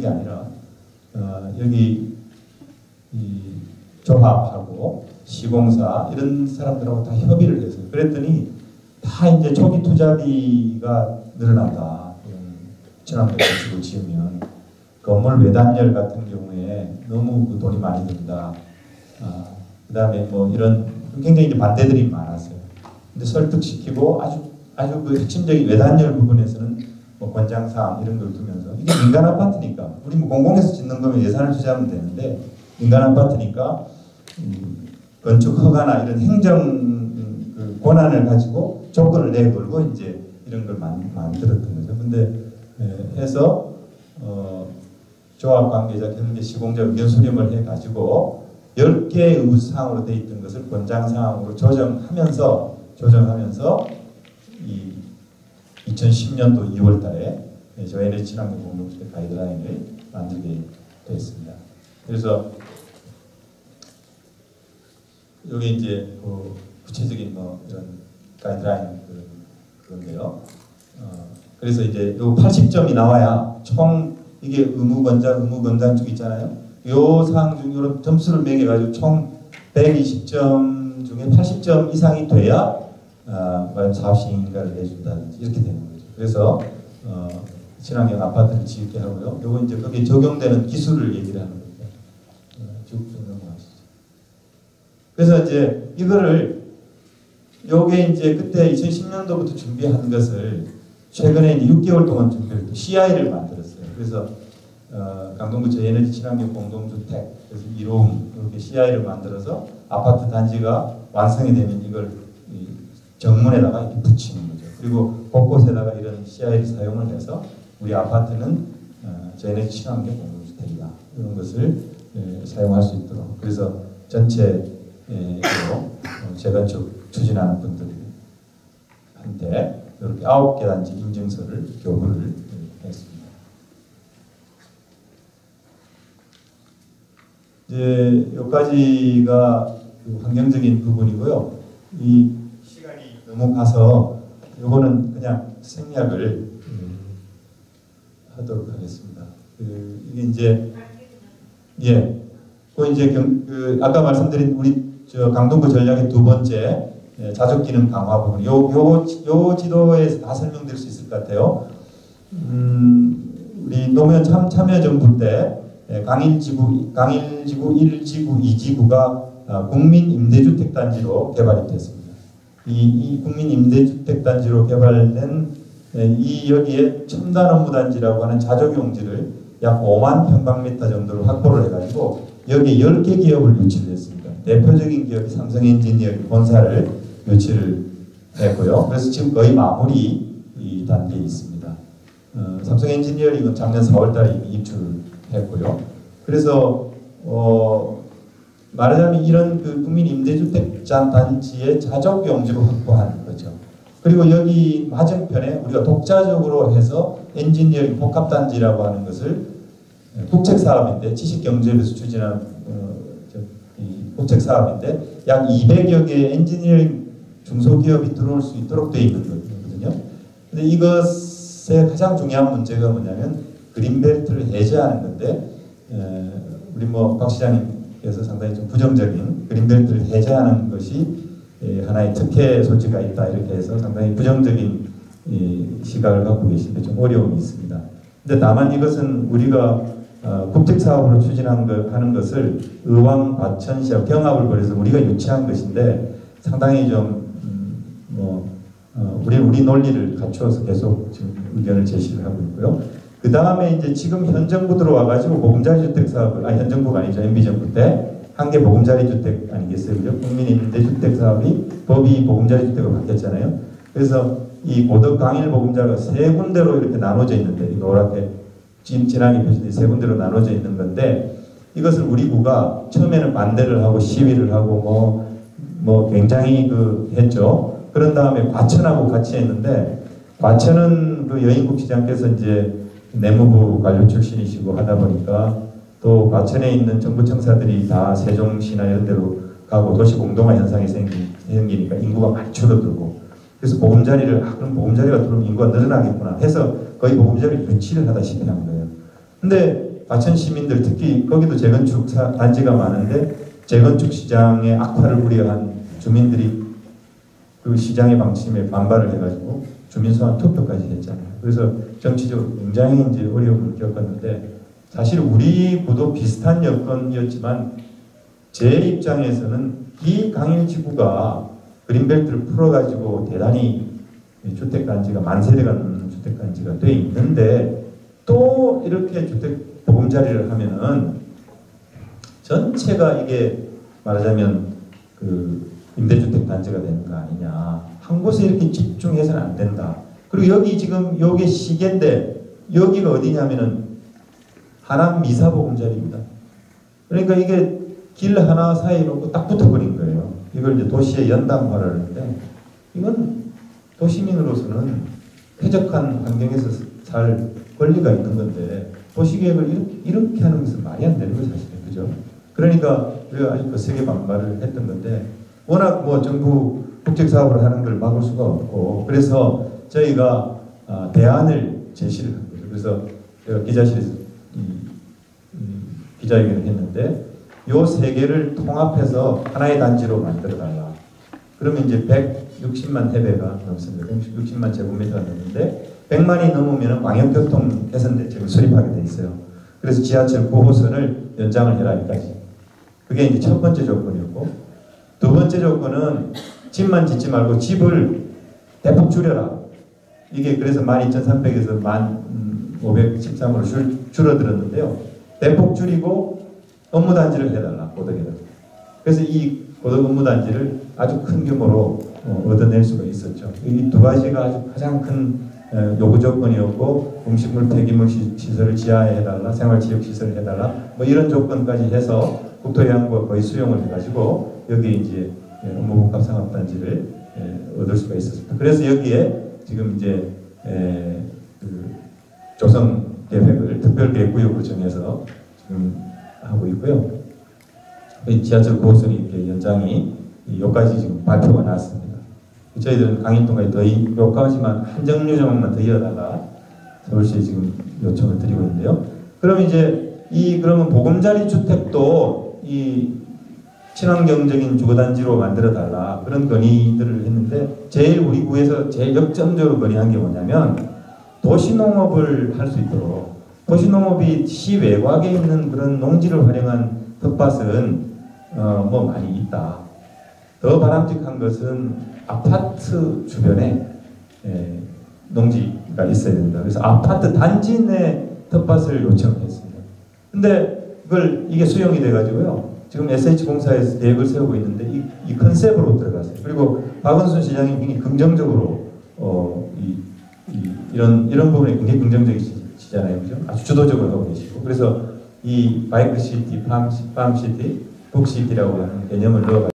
게 아니라 어, 여기 이 조합하고 시공사 이런 사람들하고 다 협의를 해서 그랬더니 다 이제 초기 투자비가 늘어난다. 친환경 건축을 지으면 건물 외단열 같은 경우에 너무 그 돈이 많이 든다. 아, 그다음에 뭐 이런 굉장히 이제 반대들이 많았어요. 근데 설득시키고 아주 아주 그 핵심적인 외단열 부분에서는 뭐 권장사항 이런 걸 두면서 이게 민간 아파트니까 우리 뭐 공공에서 짓는 거면 예산을 투자하면 되는데 민간 아파트니까 음, 건축 허가나 이런 행정 그 권한을 가지고 조건을 내걸고 이제 이런 걸 만, 만들었던 거죠. 근데 에, 해서 어, 조합 관계자 경제 시공자 의견 수렴을 해가지고 10개의 우상으로 되어 있던 것을 권장 사항으로 조정하면서 조정하면서 이 2010년도 2월 달에 저희는 친환경 공동체 가이드라인을 만들게 됐습니다. 그래서 여기 이제 그 구체적인 뭐 이런 가이드라인 그런데요. 어, 그래서 이제 요 80점이 나와야 총 이게 의무 권장, 의무 권장 쪽 있잖아요. 요 사항 중 이런 점수를 매겨가지고 총 120점 중에 80점 이상이 돼야 어, 사업시행인가를 내준다든지 이렇게 되는 거죠. 그래서 어, 친환경 아파트를 짓게 하고요. 요거 이제 거기에 적용되는 기술을 얘기를 하는 겁니다. 어, 쭉 넘어가시죠. 그래서 이제 이거를 요게 이제 그때 2010년도부터 준비한 것을 최근에 이제 6개월 동안 준비를 CI를 만들었어요. 그래서 어, 강동구 저에너지 친환경 공동주택 그래서 이로움 이렇게 CI를 만들어서 아파트 단지가 완성이 되면 이걸 정문에다가 이렇게 붙이는 거죠. 그리고 곳곳에다가 이런 CI를 사용을 해서 우리 아파트는 어, 저에너지 친환경 공동주택이다 이런 것을 에, 사용할 수 있도록 그래서 전체 에, 어, 재건축 추진하는 분들한테 이렇게 아홉 개 단지 인증서를 교부를 했습니다. 이제 여기까지가 그 환경적인 부분이고요. 이 시간이 너무 가서 요거는 그냥 생략을 하도록 하겠습니다. 그 이게 이제 예, 그 이제 경, 그 아까 말씀드린 우리 저 강동구 전략의 두 번째 예, 자족 기능 강화 부분. 요, 요, 요 지도에서 다 설명드릴 수 있을 것 같아요. 음, 우리 노무현 참, 참여 정부 때 예, 강일지구, 강일지구 1지구, 2지구가 아, 국민 임대주택 단지로 개발이 됐습니다. 이, 이 국민 임대주택 단지로 개발된 예, 이 여기에 첨단 업무 단지라고 하는 자족용지를 약 5만 평방미터 정도로 확보를 해가지고 여기에 10개 기업을 유치를 했습니다. 대표적인 기업이 삼성엔지니어 본사를 유치를 했고요. 그래서 지금 거의 마무리 이 단계에 있습니다. 어, 삼성 엔지니어링은 작년 4월달에 이미 입주를 했고요. 그래서 어, 말하자면 이런 그 국민 임대주택 단지의 자족 용지로 확보하는 거죠. 그리고 여기 맞은편에 우리가 독자적으로 해서 엔지니어링 복합단지라고 하는 것을 국책 사업인데 지식경제에서 추진한 어, 국책 사업인데 약 200여 개의 엔지니어링 중소기업이 들어올 수 있도록 되어 있는 거거든요. 근데 이것의 가장 중요한 문제가 뭐냐면 그린벨트를 해제하는 건데 에, 우리 뭐 박 시장님 께서 상당히 좀 부정적인 그린벨트를 해제하는 것이 에, 하나의 특혜 소지가 있다 이렇게 해서 상당히 부정적인 이, 시각을 갖고 계신데 좀 어려움이 있습니다. 근데 다만 이것은 우리가 어, 국책 사업으로 추진한 거, 하는 것을 의왕 과천 시와 경합을 벌여서 우리가 유치한 것인데 상당히 좀뭐 어, 우리 우리 논리를 갖추어서 계속 지금 의견을 제시를 하고 있고요. 그 다음에 이제 지금 현 정부 들어와가지고 보금자리 주택 사업을 아 현 정부가 아니죠 MB 정부 때 한 개 보금자리 주택 아니겠어요, 그죠? 국민임대주택 사업이 법이 보금자리 주택으로 바뀌었잖아요. 그래서 이 고덕 강일 보금자리가 세 군데로 이렇게 나눠져 있는데 이 노랗게 진, 진하게 표시된 세 군데로 나눠져 있는 건데 이것을 우리 구가 처음에는 반대를 하고 시위를 하고 뭐, 뭐 굉장히 그 했죠. 그런 다음에 과천하고 같이 했는데 과천은 그 여인국 시장께서 이제 내무부 관료 출신이시고 하다 보니까 또 과천에 있는 정부 청사들이 다 세종시나 이런 데로 가고 도시 공동화 현상이 생기, 생기니까 인구가 많이 줄어들고 그래서 보금자리를 아 그럼 보금자리가 들어오면 인구가 늘어나겠구나 해서 거의 보금자리 유치를 하다시피 한 거예요. 근데 과천 시민들 특히 거기도 재건축 사- 단지가 많은데 재건축 시장의 악화를 우려한 주민들이 그 시장의 방침에 반발을 해가지고 주민소환 투표까지 했잖아요. 그래서 정치적으로 굉장히 이제 어려움을 겪었는데 사실 우리 구도 비슷한 여건이었지만 제 입장에서는 이 강일 지구가 그린벨트를 풀어가지고 대단히 주택단지가 만 세대가 넘는 주택단지가 돼 있는데 또 이렇게 주택 보금자리를 하면은 전체가 이게 말하자면 그 임대주택 단지가 되는 거 아니냐. 한 곳에 이렇게 집중해서는 안 된다. 그리고 여기 지금 요게 시계인데 여기가 어디냐면은 하남 미사보금자리입니다. 그러니까 이게 길 하나 사이에 놓고 딱 붙어버린 거예요. 이걸 이제 도시의 연담화를 하는데 이건 도시민으로서는 쾌적한 환경에서 살 권리가 있는 건데 도시계획을 이렇게, 이렇게 하는 것은 말이 안 되는 거예요, 사실은. 그죠? 그러니까 우리가 아주 거세게 반발을 했던 건데 워낙 뭐 정부 국책 사업을 하는 걸 막을 수가 없고 그래서 저희가 아, 대안을 제시를 한 거죠. 그래서 제가 기자실에서 이, 이 기자회견을 했는데 요 세 개를 통합해서 하나의 단지로 만들어 달라. 그러면 이제 160만 해배가 넘습니다. 160만 제곱미터가 넘는데 100만이 넘으면 광역교통 개선 대책을 수립하게 돼 있어요. 그래서 지하철 9호선을 연장을 해라 여기까지. 그게 이제 첫 번째 조건이었고 두 번째 조건은 집만 짓지 말고 집을 대폭 줄여라. 이게 그래서 12,300에서 1,513으로 줄, 줄어들었는데요. 대폭 줄이고 업무단지를 해달라, 고덕에다. 그래서 이 고덕 업무단지를 아주 큰 규모로 어, 얻어낼 수가 있었죠. 이 두 가지가 아주 가장 큰 어, 요구 조건이었고 음식물 폐기물 시, 시설을 지하에 해달라, 생활지역 시설을 해달라, 뭐 이런 조건까지 해서 국토해양부가 거의 수용을 해가지고 여기 이제 예, 업무복합 상업단지를 예, 얻을 수가 있었습니다. 그래서 여기에 지금 이제 에, 그 조성 계획을 특별계획구역으로 정해서 지금 하고 있고요. 이 지하철 9호선이 이렇게 연장이 여기까지 지금 발표가 났습니다. 저희들은 강인동까지 더 이- 여기까지만 한 정류 조망만 더 이어다가 서울시에 지금 요청을 드리고 있는데요. 그럼 이제 이 그러면 보금자리 주택도 이 친환경적인 주거단지로 만들어 달라 그런 건의들을 했는데 제일 우리 구에서 제일 역점적으로 건의한 게 뭐냐면 도시농업을 할 수 있도록 도시농업이 시 외곽에 있는 그런 농지를 활용한 텃밭은 어, 뭐 많이 있다. 더 바람직한 것은 아파트 주변에 예, 농지가 있어야 된다. 그래서 아파트 단지 내 텃밭을 요청했습니다. 근데 그걸 이게 수용이 돼가지고요. 지금 SH공사에서 계획을 세우고 있는데 이, 이 컨셉으로 들어갔어요. 그리고 박원순 시장이 굉장히 긍정적으로 어, 이, 이, 런 이런 부분에 굉장히 긍정적이시잖아요, 그죠? 아주 주도적으로 하고 계시고 그래서 이 bike city, farm, farm city, book city라고 하는 개념을 넣어.